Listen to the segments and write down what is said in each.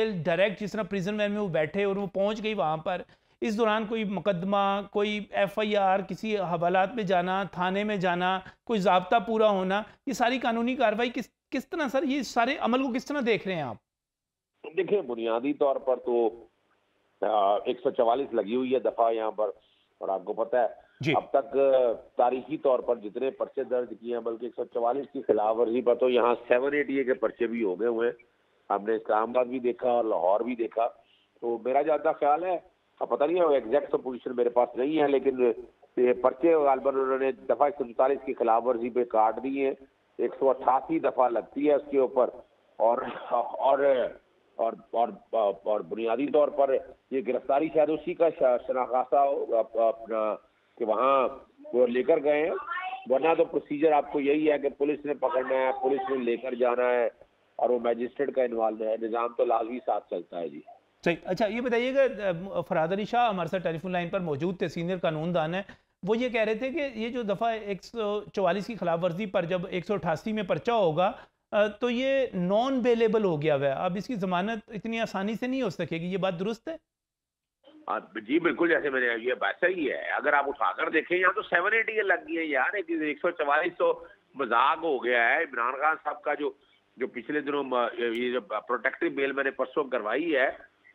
Direct जिस तरह prison van में वो बैठे और वो पहुँच गई वहाँ पर इस दौरान कोई मुकदमा कोई एफआईआर किसी हवालात में जाना थाने में जाना कोई जबता पूरा होना ये सारी कानूनी कार्रवाई किस किस तरह सर ये सारे अमल को किस तरह देख रहे हैं आप? देखिए बुनियादी तौर पर तो एक सौ चवालीस लगी हुई है दफ़ा यहाँ पर और आपको पता है अब तक तारीखी तौर पर जितने पर्चे दर्ज किए हैं बल्कि एक सौ चवालीस की खिलाफ वर्जी पर तो यहाँ सेवन एटी के पर्चे भी हो गए हुए हैं। हमने इस्लामाबाद भी देखा और लाहौर भी देखा। तो मेरा ज़्यादा ख्याल है, अब पता नहीं है एग्जैक्ट तो पोजिशन मेरे पास नहीं है, लेकिन पर्चे गालबन उन्होंने दफ़ा एक सौ उनतालीस की खिलाफ वर्जी पे काट दी है। एक सौ अट्ठासी दफ़ा लगती है उसके ऊपर। और और और और और बुनियादी तौर पर ये गिरफ्तारी शायद उसी का शनाखासा कि वहाँ वो लेकर गए हैं। वरना तो प्रोसीजर आपको यही है कि पुलिस ने पकड़ना है, पुलिस ने लेकर जाना है। और वो मैजिस्ट्रेट का इन्वॉल्व है। निज़ाम तो लाजमी साथ चलता है जी। सही। अच्छा ये बताइएगा फराद अली शाह हमारे साथ टेलीफोन लाइन पर मौजूद थे सीनियर कानून दान है। वो ये कह रहे थे कि ये जो दफ़ा एक सौ चौवालीस की खिलाफ वर्जी पर जब एक सौ अठासी में पर्चा होगा तो ये नॉन बेलेबल हो गया हुआ है अब इसकी जमानत इतनी आसानी से नहीं हो सकेगी ये बात दुरुस्त है? जी बिल्कुल जैसे मैंने ये वैसा ही है। अगर आप उठाकर देखें यहाँ तो सेवन एटी लग गई है यार। एक सौ चवालीस तो मज़ाक हो गया है। इमरान खान साहब का जो जो पिछले दिनों ये जो प्रोटेक्टिव बेल मैंने परसों करवाई है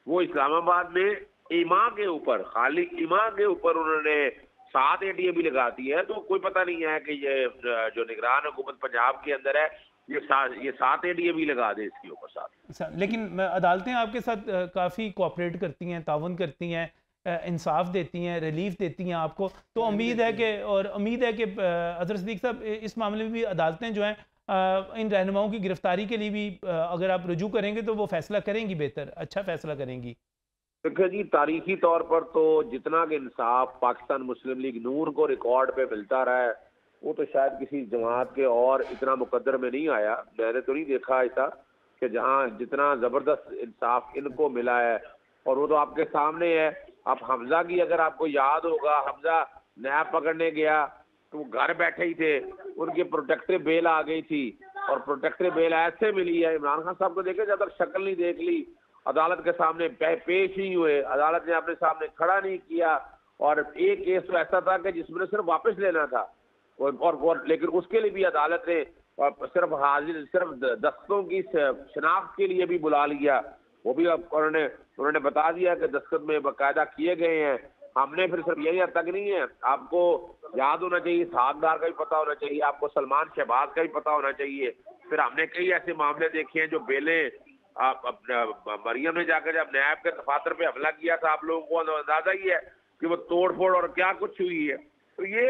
वो इस्लामाबाद में इमा के ऊपर खाली इमा के ऊपर उन्होंने सात एटीएम भी लगा दी है तो कोई पता नहीं है कि ये जो निगरान हुकूमत पंजाब के अंदर है ये सात ये सात एटीएम भी लगा दे इसके ऊपर साथ अच्छा, लेकिन अदालतें आपके साथ काफ़ी कोऑपरेट करती हैं तावन करती हैं इंसाफ देती हैं रिलीफ देती हैं आपको तो उम्मीद है कि और उम्मीद है कि अजहर सदीक साहब इस मामले में भी अदालतें जो हैं इन रहनुमाओं की गिरफ्तारी के लिए भी अगर आप रजू करेंगे तो वो फैसला करेंगी बेहतर अच्छा फैसला करेंगी। देखिए जी, तारीखी तौर पर तो जितना कि इंसाफ पाकिस्तान मुस्लिम लीग नूर को रिकॉर्ड पे मिलता रहा है, वो तो शायद किसी जमात के और इतना मुकदर में नहीं आया। मैंने तो नहीं देखा ऐसा कि जहाँ जितना ज़बरदस्त इंसाफ इनको मिला है, और वो तो आपके सामने है। अब हमजा की अगर आपको याद होगा, हमजा नैब पकड़ने गया तो वो घर बैठे ही थे। उनकी प्रोटेक्टिव बेल आ गई थी। और प्रोटेक्टिव बेल ऐसे मिली है इमरान खान साहब को देखे जब तक शक्ल नहीं देख ली अदालत के सामने पेश ही हुए अदालत ने अपने सामने खड़ा नहीं किया। और एक केस तो ऐसा था कि जिसमें सिर्फ़ वापस लेना था। और, और, लेकिन उसके लिए भी अदालत ने सिर्फ़ हाजिर सिर्फ़ दस्तों की शनाख्त के लिए भी बुला लिया। वो भी उन्होंने उन्होंने बता दिया कि दस्तखत में बाकायदा किए गए हैं। हमने फिर सिर्फ़ यही हद तक नहीं है। आपको याद होना चाहिए सागदार का भी पता होना चाहिए आपको सलमान शहबाज का भी पता होना चाहिए। फिर हमने कई ऐसे मामले देखे हैं जो बेले आप मरियम ने जाकर जब नैब के दफातर पे हमला किया था आप लोगों को अंदाज़ा ही है कि वो तोड़ फोड़ और क्या कुछ हुई है। तो ये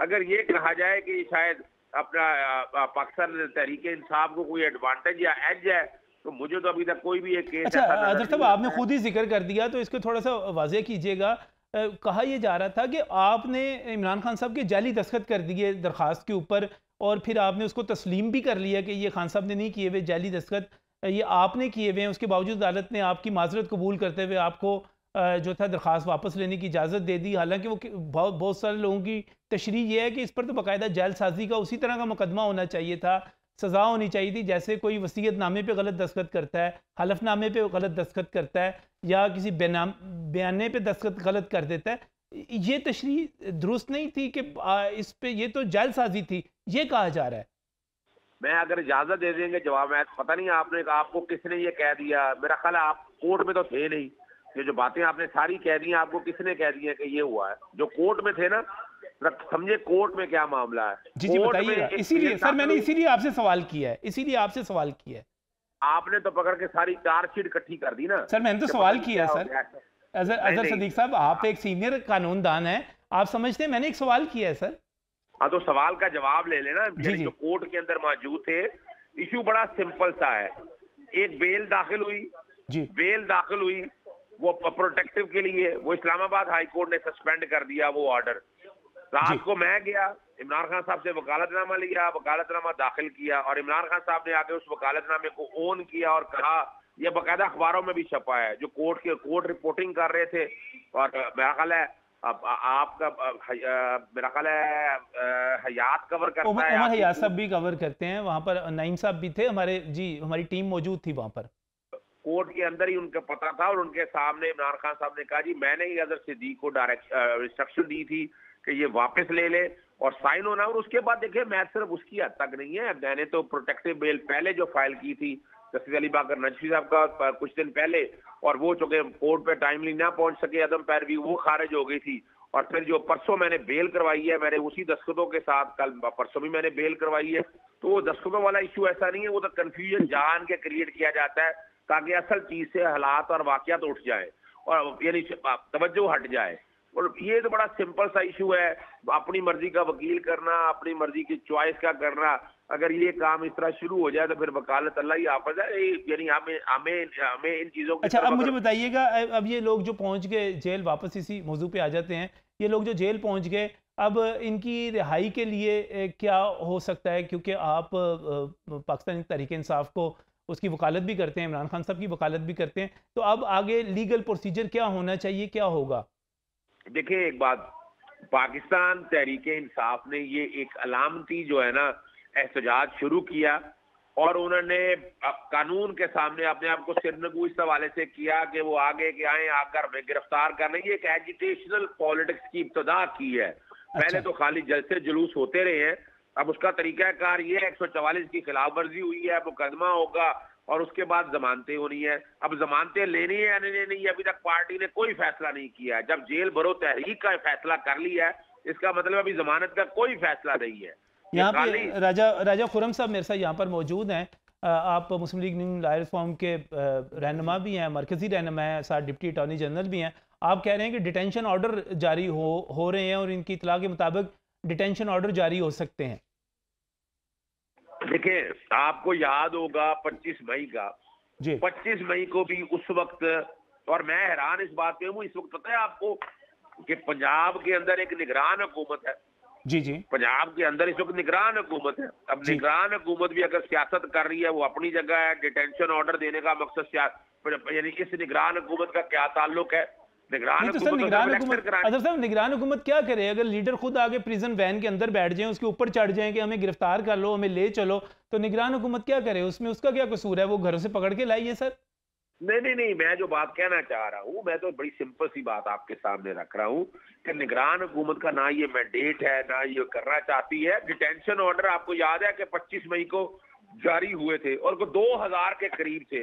अगर ये कहा जाए कि शायद अपना पाकिस्तान तहरीक इंसाफ को कोई एडवांटेज या एज है तो मुझे तो अभी तक कोई भी एक केस अच्छा साहब आपने खुद ही ज़िक्र कर दिया तो इसको थोड़ा सा वाजे कीजिएगा। कहा यह जा रहा था कि आपने इमरान खान साहब के जाली दस्खत कर दिए दरख्वास्त के ऊपर और फिर आपने उसको तस्लीम भी कर लिया कि ये खान साहब ने नहीं किए हुए जाली दस्खत ये आपने किए हुए हैं। उसके बावजूद अदालत ने आपकी माजरत कबूल करते हुए आपको जो था दरख्वास्त वापस लेने की इजाज़त दे दी। हालाँकि वो बहुत बहुत सारे लोगों की तशरी ये है कि इस पर तो बाकायदा जेल साजी का उसी तरह का मुकदमा होना चाहिए था। सज़ा होनी चाहिए थी, जैसे कोई वसीयत नामे पर गलत दस्खत करता है, हलफनामे पर गलत दस्खत करता है, या किसी बेनाम बयाने पर दस्खत गलत कर देता है, ये तशरी दुरुस्त नहीं थी कि इस पे ये तो जेल साजी थी, ये कहा जा रहा है? मैं अगर इजाज़त दे देंगे जवाब, मैं, पता नहीं आपने आपको किसने ये कह दिया? मेरा ख्याल आप कोर्ट में तो थे नहीं, ये जो बातें आपने सारी कह दी आपको किसने कह दी है कि ये हुआ है? जो कोर्ट में थे ना समझे कोर्ट में क्या मामला है? जी जी बताइए इसीलिए सर मैंने इसीलिए आपसे सवाल किया है इसीलिए आपसे सवाल किया है। आपने तो पकड़ के सारी चार्जशीट इकट्ठी कर दी ना। सर मैंने तो सवाल किया सर। अजहर अजहर सदीक साहब आप एक सीनियर कानूनदान है आप समझते हैं मैंने एक सवाल किया है सर। हाँ तो सवाल का जवाब ले लेना जो कोर्ट के अंदर मौजूद थे इशू बड़ा सिंपल सा है। एक बेल दाखिल हुई। जी। बेल दाखिल हुई वो प्रोटेक्टिव के लिए वो इस्लामाबाद हाई कोर्ट ने सस्पेंड कर दिया वो ऑर्डर। रात को मैं गया इमरान खान साहब से वकालतनामा लिया वकालतनामा दाखिल किया और इमरान खान साहब ने आके उस वकालतनामे को ओन किया और कहा यह बाकायदा अखबारों में भी छपा है जो कोर्ट के कोर्ट रिपोर्टिंग कर रहे थे। और मेरा ख्याल है अब आपका मेरा ख्याल है हयात कवर करता उमर, है उमर हयात साहब भी कवर करते हैं वहाँ पर नईम साहब भी थे हमारे जी हमारी टीम मौजूद थी वहाँ पर। कोर्ट के अंदर ही उनका पता था और उनके सामने इमरान खान साहब ने कहा जी मैंने ही अजहर सिद्दीक को डायरेक्ट इंस्ट्रक्शन दी थी कि ये वापस ले ले और साइन होना और उसके बाद देखिए, मैं सिर्फ़ उसकी हद तक नहीं है। मैंने तो प्रोटेक्टिव बेल पहले जो फ़ाइल की थी, जस्टिस अली बाकर नजफी साहब का कुछ दिन पहले, और वो चूँकि कोर्ट पे टाइमली ना पहुँच सके, अदम पैरवी, वो खारिज हो गई थी। और फिर जो परसों मैंने बेल करवाई है, मैंने उसी दस्तखतों के साथ, कल परसों भी मैंने बेल करवाई है। तो वो दस्तखतों वाला इशू ऐसा नहीं है, वो तो कन्फ्यूज़न जान के क्रिएट किया जाता है, ताकि असल चीज़ से हालात और वाकत उठ जाए, और यानी तवज्जो हट जाए। और ये तो बड़ा सिंपल सा इशू है। अपनी मर्ज़ी का वकील करना अपनी मर्ज़ी की चॉइस का करना। अगर ये काम इस तरह शुरू हो जाए तो फिर वकालत अल्लाह ही आप यानी हमें हमें हमें इन चीज़ों अच्छा अब मुझे बताइएगा अब ये लोग जो पहुँच गए जेल वापस इसी मौजू पे आ जाते हैं। ये लोग जो जेल पहुँच गए अब इनकी रिहाई के लिए क्या हो सकता है? क्योंकि आप पाकिस्तानी तरीके इंसाफ को उसकी वकालत भी करते हैं इमरान खान साहब की वकालत भी करते हैं। तो अब आगे लीगल प्रोसीजर क्या होना चाहिए क्या होगा? देखिए एक बात पाकिस्तान तहरीक इंसाफ ने ये एक अलामती जो है ना एहतजाज शुरू किया और उन्होंने कानून के सामने अपने आप को सिरनगू इस हवाले से किया कि वो आगे के आए आकर हमें गिरफ़्तार कर रहे एक एजुटेशनल पॉलिटिक्स की इब्तदा की है। अच्छा। पहले तो खाली जलसे जुलूस होते रहे हैं। अब उसका तरीकाकार ये एक सौ चवालीस की खिलाफ वर्जी हुई है मुकदमा होगा और उसके बाद जमानतें होनी है। अब जमानतें लेनी है या नहीं नहीं अभी तक पार्टी ने कोई फैसला नहीं किया है। जब जेल भरो तहरीक का फैसला कर लिया है इसका मतलब अभी जमानत का कोई फैसला नहीं है। यहाँ पे राजा राजा खुरम साहब मेरे साथ यहाँ पर मौजूद हैं। आप Muslim League new lawyer forum के रहनमा भी हैं मरकजी रहनमा है साथ डिप्टी अटॉर्नी जनरल भी हैं। आप कह रहे हैं कि डिटेंशन ऑर्डर जारी हो हो रहे हैं और इनकी इतला के मुताबिक डिटेंशन ऑर्डर जारी हो सकते हैं। देखिए आपको याद होगा 25 मई का। जी। 25 मई को भी उस वक्त और मैं हैरान इस बात पे हूँ इस वक्त पता है आपको कि पंजाब के अंदर एक निगरान हुकूमत है। जी जी। पंजाब के अंदर इस वक्त निगरान हुकूमत है। अब निगरान हुकूमत भी अगर सियासत कर रही है वो अपनी जगह है। डिटेंशन ऑर्डर देने का मकसद यानी इस निगरान हुकूमत का क्या ताल्लुक है? निगरान तो निगरान हुकूमत अदर साहब निगरान हुकूमत क्या करे? अगर लीडर खुद आगे प्रिजन वैन के अंदर बैठ जाए उसके ऊपर चढ़ जाए कि हमें गिरफ़्तार कर लो हमें ले चलो तो निगरान हुकूमत क्या करे? उसमें उसका क्या कसूर है? वो घरों से पकड़ के लाइए सर। नहीं नहीं नहीं मैं जो बात कहना चाह रहा हूँ मैं तो बड़ी सिंपल सी बात आपके सामने रख रहा हूँ कि निगरान हुकूमत का ना ये मैंडेट है ना ये करना चाहती है। डिटेंशन ऑर्डर आपको याद है कि 25 मई को जारी हुए थे और वो 2000 के करीब थे।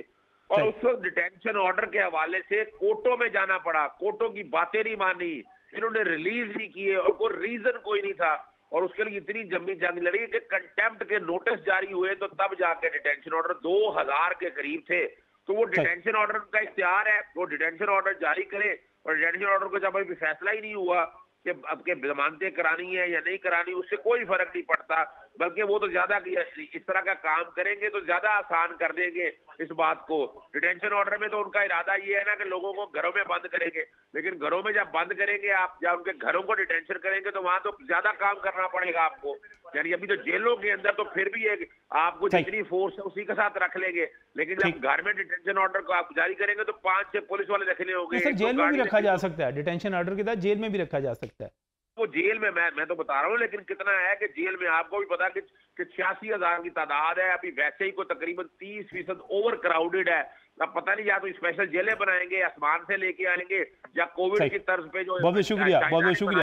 और उस डिटेंशन ऑर्डर के हवाले से कोर्टों में जाना पड़ा। कोर्टों की बातें नहीं मानी। इन्होंने रिलीज़ नहीं किए और कोई रीजन कोई नहीं था। और उसके लिए इतनी जमी जंग लड़ी कि कंटेम्प्ट के नोटिस जारी हुए तो तब जाके डिटेंशन ऑर्डर 2000 के करीब थे। तो वो डिटेंशन ऑर्डर का इख्तियार है। वो डिटेंशन ऑर्डर जारी करे और डिटेंशन ऑर्डर को जब अभी फैसला ही नहीं हुआ कि अब के जमानतें करानी है या नहीं करानी उससे कोई फ़र्क नहीं पड़ता। बल्कि वो तो ज़्यादा इस तरह का काम करेंगे तो ज़्यादा आसान कर देंगे इस बात को। डिटेंशन ऑर्डर में तो उनका इरादा ये है ना कि लोगों को घरों में बंद करेंगे। लेकिन घरों में जब बंद करेंगे आप जब उनके घरों को डिटेंशन करेंगे तो वहाँ तो ज़्यादा काम करना पड़ेगा आपको। यानी अभी तो जेलों के अंदर तो फिर भी एक आपको जितनी फोर्स है उसी के साथ रख लेंगे। लेकिन जब घर में डिटेंशन ऑर्डर को आप जारी करेंगे तो पाँच छह पुलिस वाले रखने होंगे जेल में भी रखा जा सकता है। डिटेंशन ऑर्डर के साथ जेल में भी रखा जा सकता है। वो जेल में मैं मैं तो बता रहा हूँ लेकिन कितना है कि जेल में आपको भी पता कि छियासी हज़ार की तादाद है अभी वैसे ही को तकरीबन तीस फ़ीसद ओवर क्राउडेड है। अब पता नहीं या तो स्पेशल जेलें बनाएँगे आसमान से लेके आएँगे या कोविड की तर्ज पे जो बहुत शुक्रिया बहुत शुक्रिया।